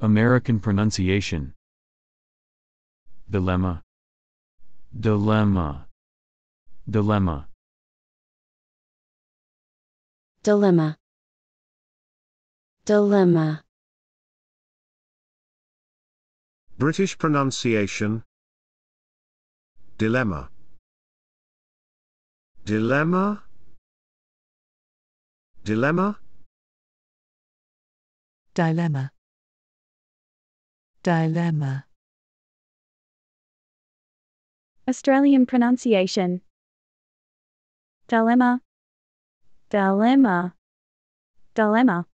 American pronunciation. Dilemma. Dilemma. Dilemma. dilemma, dilemma, British pronunciation. Dilemma. Dilemma. Dilemma. dilemma, dilemma, Australian pronunciation. Dilemma. Dilemma. Dilemma.